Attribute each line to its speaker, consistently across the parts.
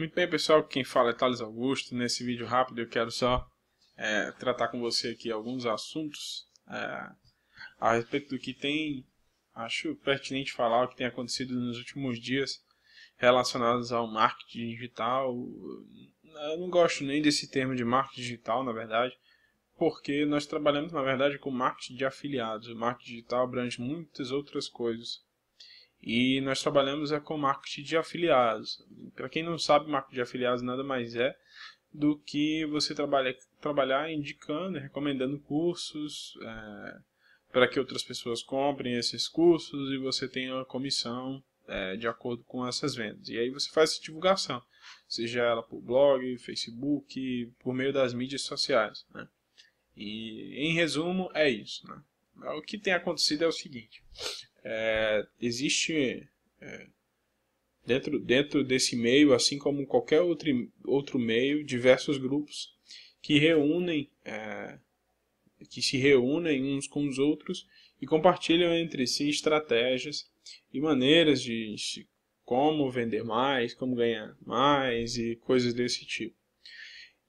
Speaker 1: Muito bem, pessoal. Quem fala é Thales Augusto. Nesse vídeo rápido eu quero só é, tratar com você aqui alguns assuntos é, a respeito do que tem, acho pertinente falar, o que tem acontecido nos últimos dias relacionados ao marketing digital. Eu não gosto nem desse termo de marketing digital, na verdade, porque nós trabalhamos, na verdade, com marketing de afiliados. O marketing digital abrange muitas outras coisas. E nós trabalhamos é com marketing de afiliados. Para quem não sabe, marketing de afiliados nada mais é do que você trabalha, trabalhar indicando, recomendando cursos é, para que outras pessoas comprem esses cursos e você tenha uma comissão é, de acordo com essas vendas. E aí você faz essa divulgação, seja ela por blog, Facebook, por meio das mídias sociais. Né? E em resumo é isso. Né? O que tem acontecido é o seguinte: é, existe é, dentro, dentro desse meio, assim como qualquer outro, outro meio, diversos grupos que reúnem, é, que se reúnem uns com os outros e compartilham entre si estratégias e maneiras de como vender mais, como ganhar mais e coisas desse tipo.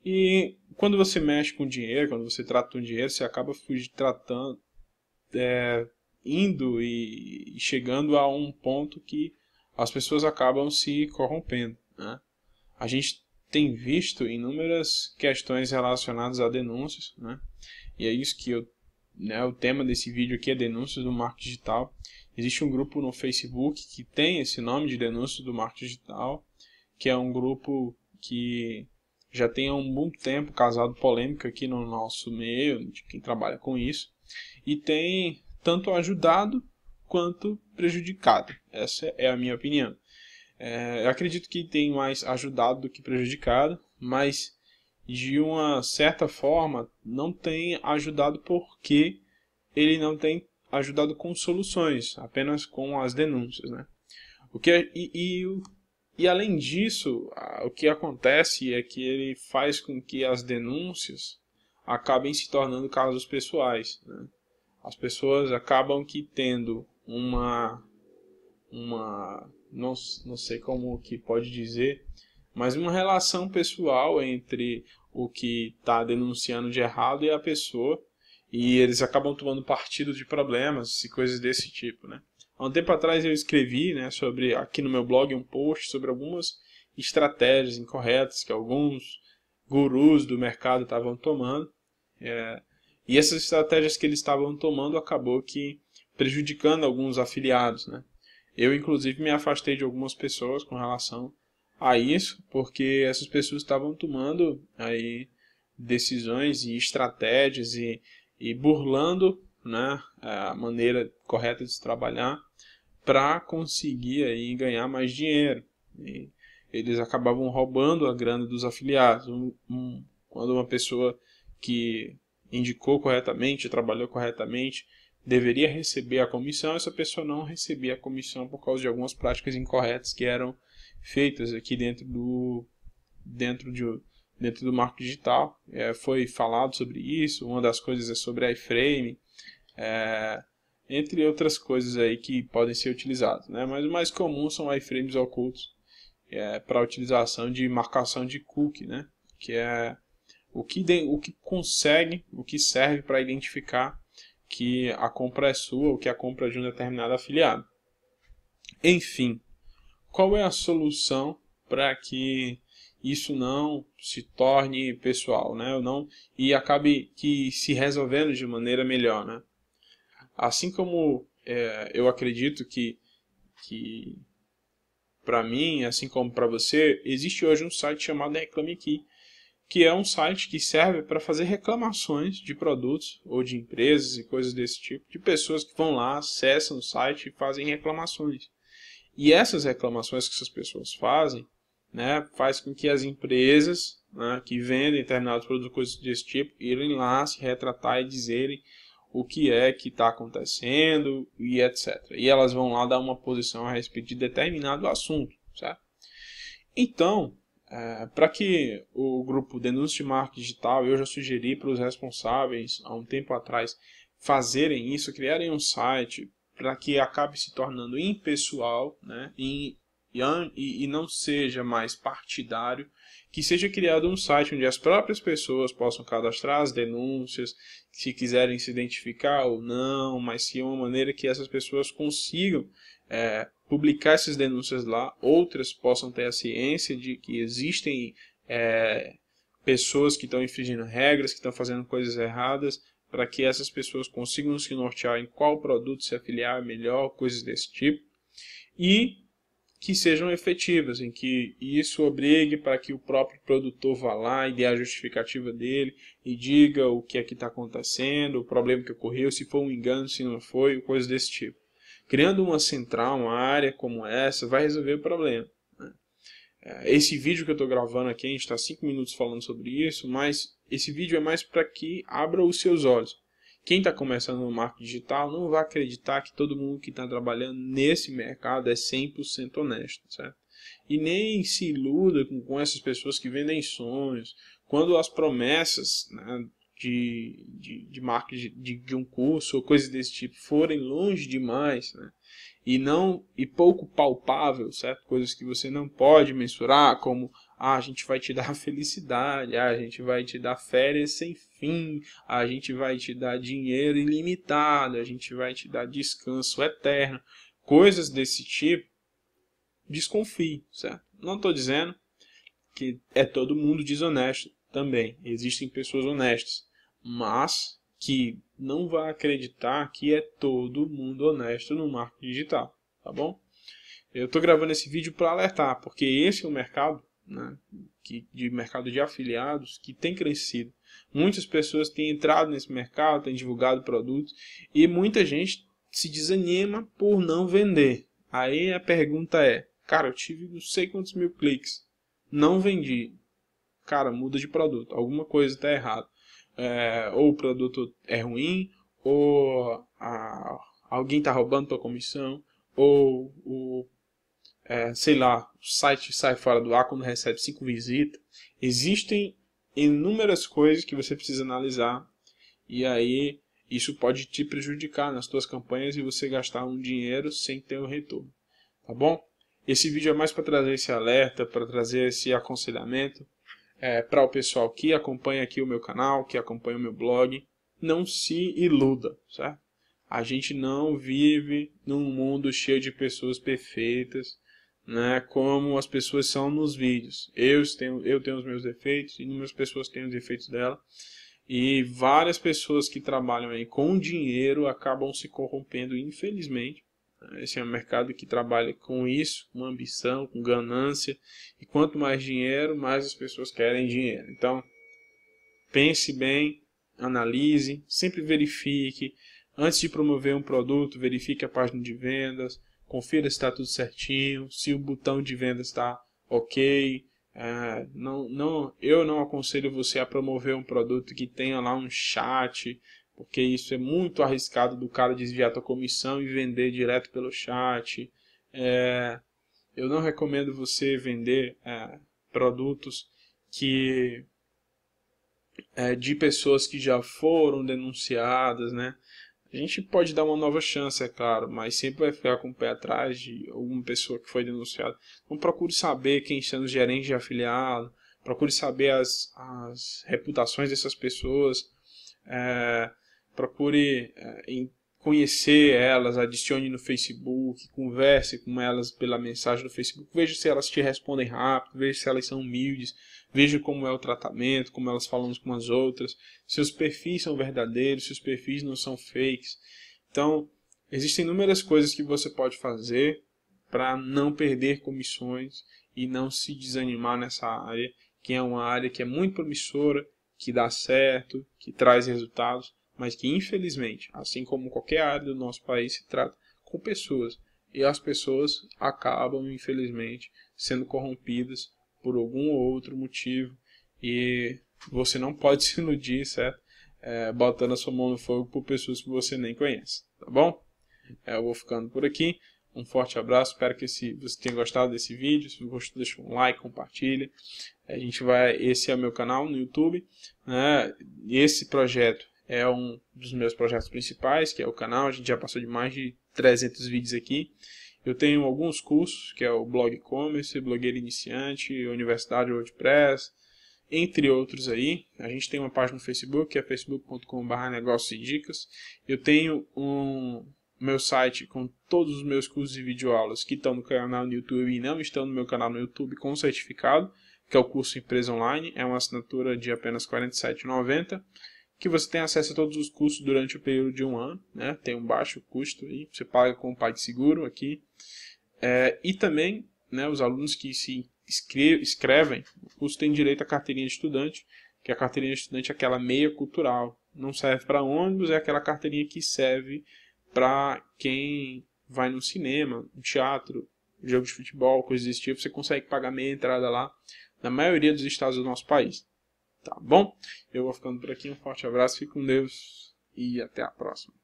Speaker 1: E quando você mexe com dinheiro, quando você trata com dinheiro, você acaba tratando, é, indo e chegando a um ponto que as pessoas acabam se corrompendo. Né? A gente tem visto inúmeras questões relacionadas a denúncias, né? e é isso que eu, né, o tema desse vídeo aqui é denúncias do marketing digital. Existe um grupo no Facebook que tem esse nome de denúncias do marketing digital, que é um grupo que já tem há um bom tempo causado polêmica aqui no nosso meio, de quem trabalha com isso, e tem tanto ajudado quanto prejudicado. Essa é a minha opinião. É, eu acredito que tem mais ajudado do que prejudicado, mas de uma certa forma não tem ajudado porque ele não tem ajudado com soluções, apenas com as denúncias, né? O que é, e, e, e além disso, o que acontece é que ele faz com que as denúncias acabem se tornando casos pessoais, né? As pessoas acabam que tendo uma uma não, não sei como que pode dizer, mas uma relação pessoal entre o que está denunciando de errado e a pessoa, e eles acabam tomando partido de problemas e coisas desse tipo, né? Há um tempo atrás eu escrevi, né, sobre aqui no meu blog um post sobre algumas estratégias incorretas que alguns gurus do mercado estavam tomando. É, e essas estratégias que eles estavam tomando acabou que prejudicando alguns afiliados, né? Eu inclusive me afastei de algumas pessoas com relação a isso, porque essas pessoas estavam tomando aí decisões e estratégias e, e burlando né, a maneira correta de se trabalhar para conseguir aí ganhar mais dinheiro. E eles acabavam roubando a grana dos afiliados. Um, um, quando uma pessoa que indicou corretamente, trabalhou corretamente, deveria receber a comissão, essa pessoa não recebia a comissão por causa de algumas práticas incorretas que eram feitas aqui dentro do dentro de dentro do marco digital. É, foi falado sobre isso. Uma das coisas é sobre iframe, é, entre outras coisas aí que podem ser utilizadas. Né? Mas o mais comum são iframes ocultos é, para utilização de marcação de cookie, né? que é o que, de, o que consegue, o que serve para identificar que a compra é sua ou que a compra é de um determinado afiliado. Enfim, qual é a solução para que isso não se torne pessoal, né? Ou não e acabe que se resolvendo de maneira melhor, né? Assim como é, eu acredito que que para mim, assim como para você, existe hoje um site chamado Reclame Aqui, que é um site que serve para fazer reclamações de produtos ou de empresas e coisas desse tipo, de pessoas que vão lá, acessam o site e fazem reclamações. E essas reclamações que essas pessoas fazem, né, faz com que as empresas né, que vendem determinados produtos coisas desse tipo irem lá se retratar e dizerem o que é que está acontecendo e etc. E elas vão lá dar uma posição a respeito de determinado assunto, certo? Então, é, para que o grupo Denúncia de Marketing Digital, eu já sugeri para os responsáveis há um tempo atrás fazerem isso, criarem um site para que acabe se tornando impessoal, né, e, e não seja mais partidário, que seja criado um site onde as próprias pessoas possam cadastrar as denúncias, se quiserem se identificar ou não, mas que é uma maneira que essas pessoas consigam é, publicar essas denúncias lá, outras possam ter a ciência de que existem é, pessoas que estão infringindo regras, que estão fazendo coisas erradas, para que essas pessoas consigam se nortear em qual produto se afiliar melhor, coisas desse tipo, e que sejam efetivas, em que isso obrigue para que o próprio produtor vá lá e dê a justificativa dele e diga o que é que está acontecendo, o problema que ocorreu, se foi um engano, se não foi, coisas desse tipo. Criando uma central, uma área como essa, vai resolver o problema. Né? É, esse vídeo que eu estou gravando aqui, a gente está 5 minutos falando sobre isso, mas esse vídeo é mais para que abra os seus olhos. Quem está começando no marketing digital não vai acreditar que todo mundo que está trabalhando nesse mercado é 100% honesto, certo? E nem se iluda com, com essas pessoas que vendem sonhos. Quando as promessas né, de, de, de de, de, um curso ou coisas desse tipo forem longe demais, né? e não e pouco palpável, certo? Coisas que você não pode mensurar, como ah, a gente vai te dar felicidade, ah, a gente vai te dar férias sem fim, a gente vai te dar dinheiro ilimitado, a gente vai te dar descanso eterno, coisas desse tipo. Desconfie, certo? Não estou dizendo que é todo mundo desonesto também. Existem pessoas honestas, mas que não vai acreditar que é todo mundo honesto no marketing digital, tá bom? Eu estou gravando esse vídeo para alertar, porque esse é o mercado né, que, de mercado de afiliados que tem crescido. Muitas pessoas têm entrado nesse mercado, têm divulgado produtos e muita gente se desanima por não vender. Aí a pergunta é, cara, eu tive não sei quantos mil cliques, não vendi. Cara, muda de produto, alguma coisa está errada é, ou o produto é ruim, ou a, alguém está roubando tua comissão, ou o, é, sei lá, o site sai fora do ar quando recebe cinco visitas. Existem inúmeras coisas que você precisa analisar e aí isso pode te prejudicar nas suas campanhas e você gastar um dinheiro sem ter um retorno, tá bom? Esse vídeo é mais para trazer esse alerta, para trazer esse aconselhamento é, para o pessoal que acompanha aqui o meu canal, que acompanha o meu blog, não se iluda, certo? A gente não vive num mundo cheio de pessoas perfeitas, né, como as pessoas são nos vídeos. Eu tenho, eu tenho os meus defeitos, e inúmeras pessoas têm os defeitos dela, e várias pessoas que trabalham aí com dinheiro acabam se corrompendo, infelizmente, esse é um mercado que trabalha com isso, com ambição, com ganância. E quanto mais dinheiro, mais as pessoas querem dinheiro. Então, pense bem, analise, sempre verifique. Antes de promover um produto, verifique a página de vendas, confira se está tudo certinho, se o botão de vendas está ok. É, não, não, eu não aconselho você a promover um produto que tenha lá um chat, porque isso é muito arriscado do cara desviar tua comissão e vender direto pelo chat. É, eu não recomendo você vender é, produtos que é, de pessoas que já foram denunciadas, né? A gente pode dar uma nova chance, é claro, mas sempre vai ficar com o pé atrás de alguma pessoa que foi denunciada. Então procure saber quem são os gerentes de afiliado, procure saber as, as reputações dessas pessoas. É, procure é, conhecer elas, adicione no Facebook, converse com elas pela mensagem do Facebook, veja se elas te respondem rápido, veja se elas são humildes, veja como é o tratamento, como elas falam com as outras, se os perfis são verdadeiros, se os perfis não são fakes. Então, existem inúmeras coisas que você pode fazer para não perder comissões e não se desanimar nessa área, que é uma área que é muito promissora, que dá certo, que traz resultados mas que infelizmente, assim como qualquer área do nosso país, se trata com pessoas. E as pessoas acabam, infelizmente, sendo corrompidas por algum outro motivo. E você não pode se iludir, certo? É, botando a sua mão no fogo por pessoas que você nem conhece, tá bom? É, eu vou ficando por aqui. Um forte abraço, espero que esse, você tenha gostado desse vídeo. Se gostou, deixa um like, compartilha. A gente vai, esse é o meu canal no YouTube. Né? Esse projeto é um dos meus projetos principais, que é o canal. A gente já passou de mais de 300 vídeos aqui. Eu tenho alguns cursos, que é o Blog E-Commerce, Blogueiro Iniciante, Universidade WordPress, entre outros aí. A gente tem uma página no Facebook, que é facebook.com.br negócios e dicas. Eu tenho um meu site com todos os meus cursos e videoaulas que estão no canal no YouTube e não estão no meu canal no YouTube com certificado, que é o curso Empresa Online. É uma assinatura de apenas R$ 47,90 que você tem acesso a todos os cursos durante o período de um ano, né? tem um baixo custo, aí, você paga com o PagSeguro aqui. É, e também né, os alunos que se escrevem, o curso tem direito à carteirinha de estudante, que a carteirinha de estudante é aquela meia cultural. Não serve para ônibus, é aquela carteirinha que serve para quem vai no cinema, no teatro, jogo de futebol, coisas desse tipo. Você consegue pagar meia entrada lá na maioria dos estados do nosso país. Tá bom? Eu vou ficando por aqui. Um forte abraço, fique com Deus e até a próxima.